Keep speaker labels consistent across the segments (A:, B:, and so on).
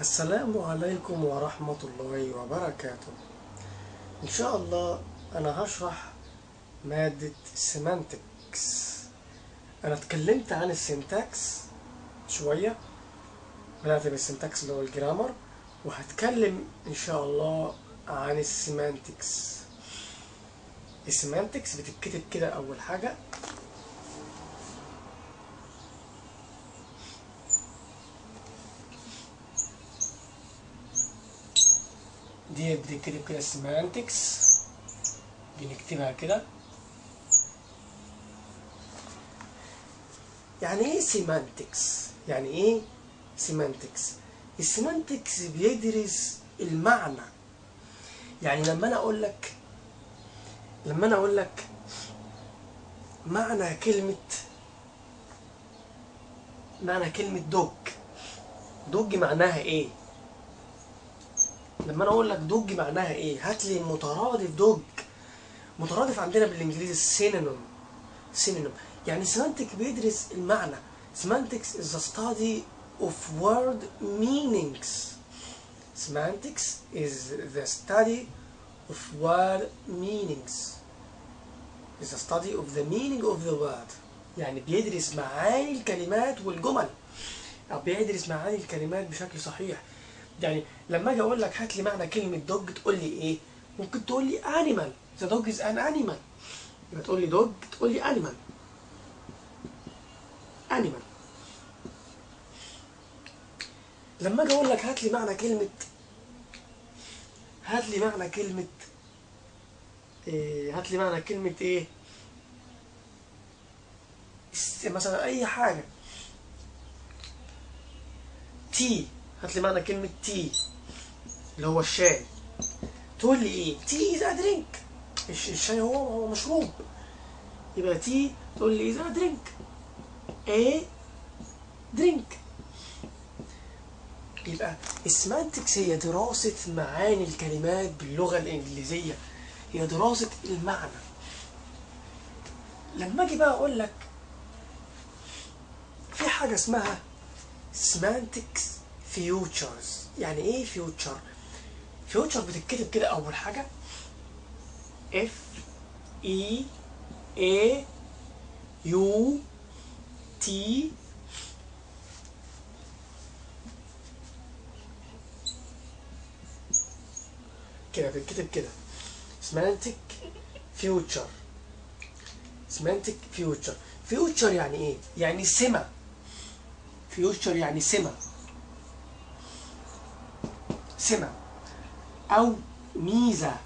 A: السلام عليكم ورحمة الله وبركاته. إن شاء الله أنا هشرح مادة semantics أنا اتكلمت عن ال syntax شوية. بدأت بال syntax اللي هو ال grammar. وهتكلم إن شاء الله عن ال semantics. ال semantics بتتكتب كده أول حاجة. دي بتتكتب كده semantics بنكتبها كده يعني إيه semantics يعني إيه semantics ال semantics بيدرس المعنى. يعني لما أنا أقول لك لما أنا أقول لك معنى كلمة معنى كلمة dog dog معناها إيه؟ لما أنا أقول لك dog معناها إيه؟ هات لي مترادف dog. مترادف عندنا بالإنجليزي synonym synonym يعني semantic بيدرس المعنى. Semantics is the study of word meanings. Semantics is the study of word meanings. Is the study of the meaning of the word. يعني بيدرس معاني الكلمات والجمل. أو بيدرس معاني الكلمات بشكل صحيح. يعني لما أجي أقول لك هات لي معنى كلمة dog تقول لي إيه؟ ممكن تقول لي animal the dog is an animal يبقى تقول لي dog تقول لي animal animal لما أجي أقول لك هات لي معنى كلمه هات لي معنى كلمة إيه هات لي معنى كلمة إيه؟ مثلا أي حاجة. tea هات لي معنى كلمة tea اللي هو الشاي. تقول لي إيه؟ tea is drink الشاي هو هو مشروب. يبقى tea تقول لي is drink إيه drink يبقى ال semantics هي دراسة معاني الكلمات باللغة الإنجليزية. هي دراسة المعنى. لما أجي بقى أقول لك في حاجة اسمها semantics. features يعني إيه feature feature بتتكتب كده أول حاجة. F E A U T كده بتتكتب كده. semantic feature semantic feature feature يعني إيه؟ يعني سمة. feature يعني سمة. سمة أو ميزة.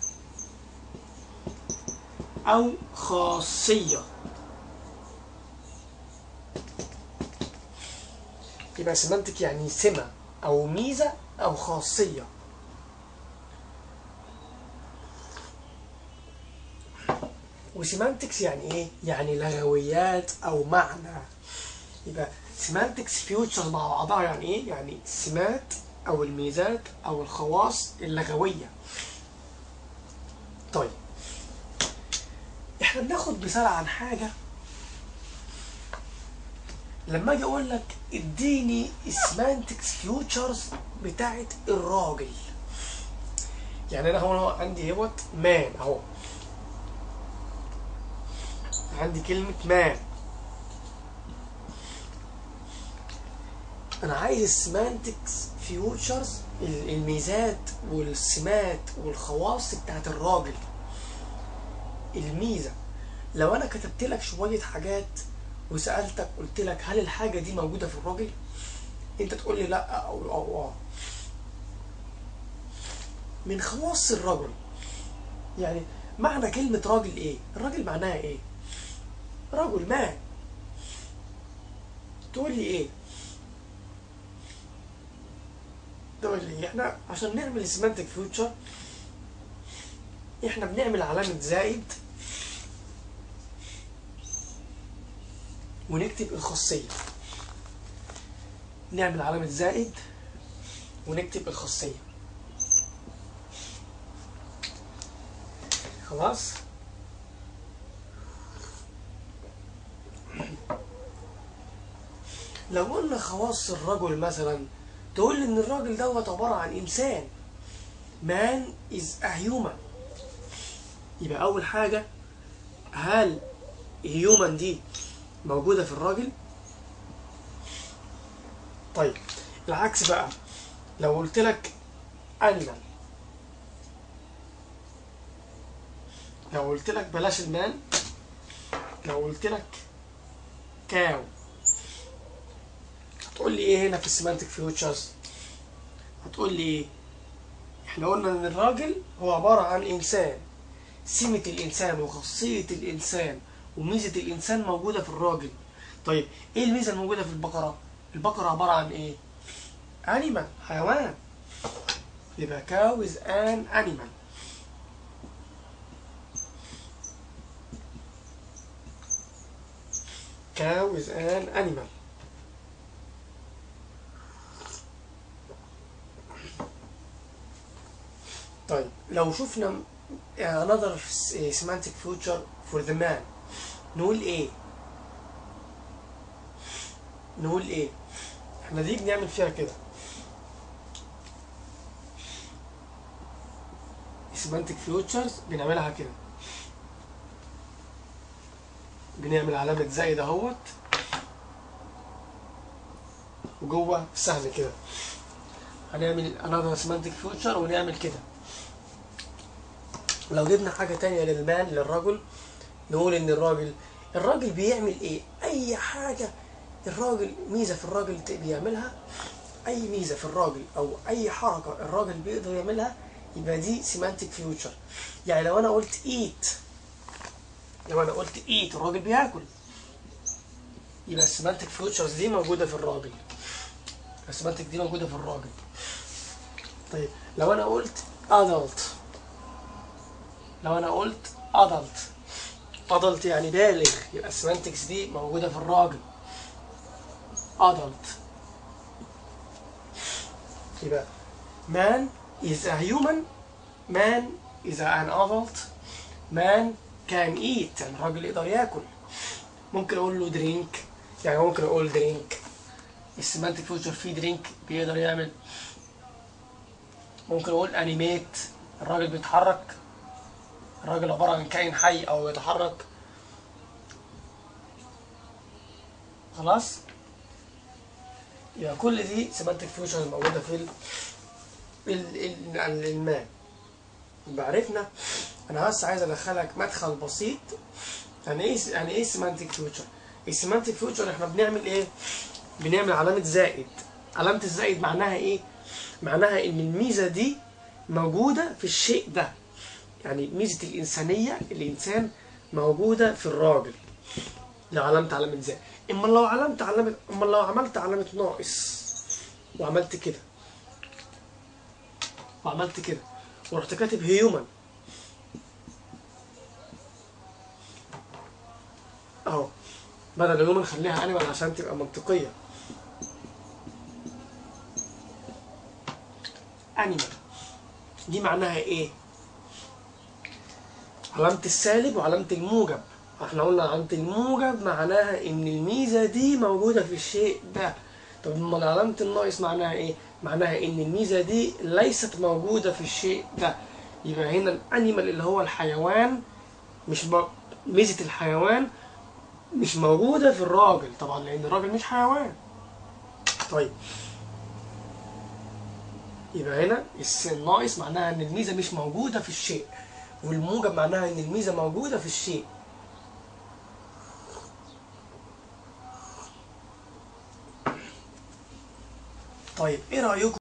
A: أو خاصية. يبقى semantic يعني سمة أو ميزة أو خاصية. و semantics يعني إيه؟ يعني لغويات أو معنى. يبقى semantics features مع بعضها يعني إيه؟ يعني السمات أو الميزات أو الخواص اللغوية. طيب إحنا بناخد مثال عن حاجة لما أجي أقول لك إديني ال semantics features بتاعت الراجل. يعني أنا هو عندي اهوت man أهو. عندي كلمة man أنا عايز ال semantics features الميزات والسمات والخواص بتاعت الراجل. الميزة لو أنا كتبت لك شوية حاجات وسألتك قلت لك هل الحاجة دي موجودة في الراجل؟ أنت تقول لي لا أو أو آه من خواص الرجل يعني معنى كلمة راجل إيه؟ الراجل معناها إيه؟ رجل ما. تقول لي إيه؟ لي إحنا عشان نعمل سيمانتك فيوتشر إحنا بنعمل علامة زائد ونكتب الخاصية. نعمل علامة زائد ونكتب الخاصية. خلاص؟ لو قلنا خواص الرجل مثلا تقول إن الراجل دوت عبارة عن إنسان. Is a human. يبقى أول حاجة هل human دي موجودة في الراجل؟ طيب العكس بقى. لو قلت لك animal لو قلت لك بلاش المان لو قلت لك كاو هتقول لي إيه هنا في السيمانتك فيوتشرز هتقول لي إيه إحنا قلنا إن الراجل هو عبارة عن إنسان. سمة الإنسان وخاصية الإنسان وميزة الإنسان موجودة في الراجل. طيب إيه الميزة الموجودة في البقرة؟ البقرة عبارة عن إيه؟ انيمال حيوان. يبقى cow is an animal. cow is an animal. طيب لو شفنا another semantic future for the man نقول إيه نقول إيه إحنا دي بنعمل فيها كده. Semantic futures بنعملها كده. بنعمل علامة زائد اهوت وجوه سهم كده. هنعمل another semantic feature ونعمل كده. لو جبنا حاجة تانية لل man للرجل نقول إن الراجل الراجل بيعمل إيه؟ أي حاجة الراجل ميزة في الراجل بيعملها أي ميزة في الراجل أو أي حركة الراجل بيقدر يعملها يبقى دي semantic feature يعني لو أنا قلت eat لو أنا قلت eat الراجل بياكل. يبقى ال semantic features دي موجودة في الراجل. ال semantic دي موجودة في الراجل. طيب لو أنا قلت adult لو أنا قلت adult. Adult يعني بالغ. يبقى ال semantics دي موجودة في الراجل. Adult. يبقى man is a human. Man is an adult. Man can eat. يعني الراجل يقدر ياكل. ممكن أقول له drink. يعني ممكن أقول drink. السيمانتك فيوتشر فيه drink بيقدر يعمل. ممكن أقول animate. الراجل بيتحرك. الراجل عبارة عن كائن حي أو يتحرك. خلاص؟ يبقى كل دي سيمانتك فيوتشرز موجودة في ال ال- ال- الماء. يبقى عرفنا. أنا بس عايز أدخلك مدخل بسيط. يعني إيه يعني إيه سيمانتك فيوتشر السيمانتك فيوتشر إحنا بنعمل إيه؟ بنعمل علامة زائد. علامة الزائد معناها إيه؟ معناها إن الميزة دي موجودة في الشيء ده. يعني ميزة الإنسانية الإنسان موجودة في الراجل. لو علامة علامة زائد إما لو علامة علامة إما لو عملت علامة ناقص وعملت كده. وعملت كده. ورحت كاتب هيومن أهو. بدل هيومن خليها انيمال عشان تبقى منطقية. انيمال دي معناها إيه؟ علامة السالب وعلامة الموجب. إحنا قلنا علامة الموجب معناها إن الميزة دي موجودة في الشيء ده. طب أمال علامة الناقص معناها إيه؟ معناها إن الميزة دي ليست موجودة في الشيء ده. يبقى هنا الانيمال اللي هو الحيوان مش م... ميزة الحيوان مش موجودة في الراجل طبعا لأن الراجل مش حيوان. طيب. يبقى هنا الناقص معناها إن الميزة مش موجودة في الشيء. والموجب معناها إن الميزة موجودة في الشيء. طيب إيه رأيكم؟